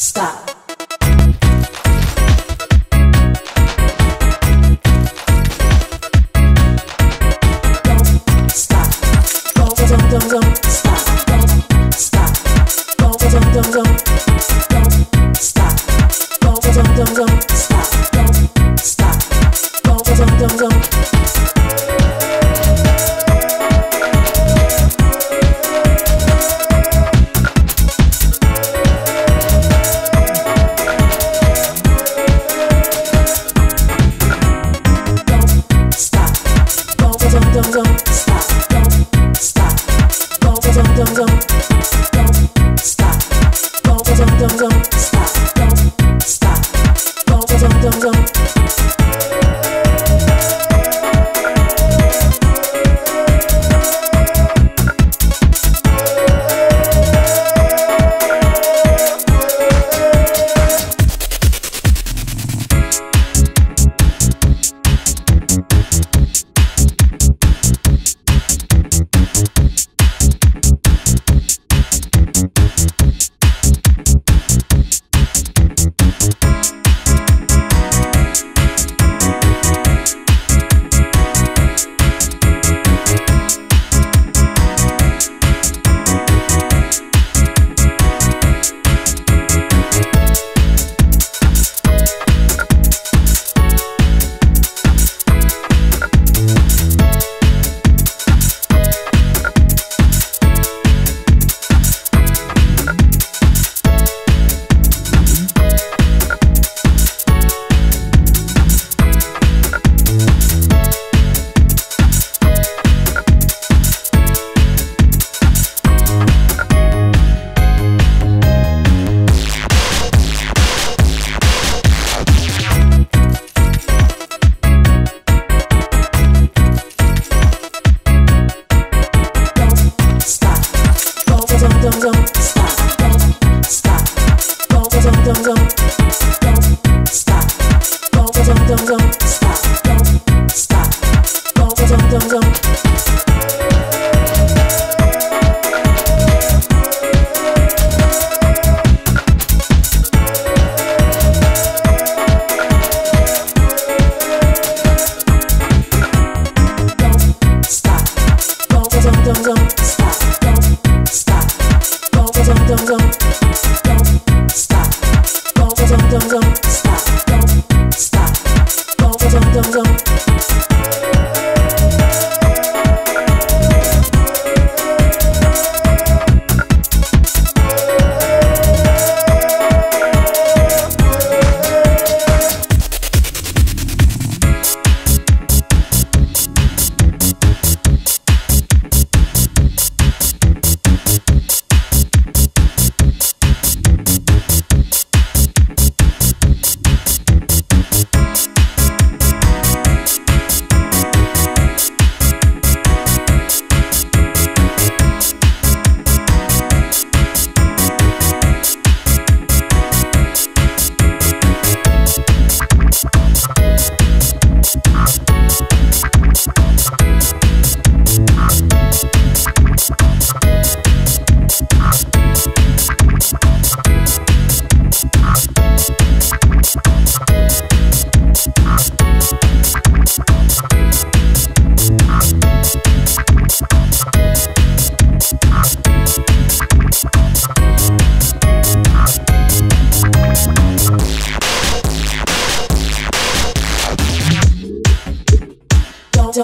stop.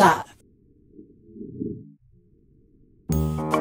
Stop. Thank you.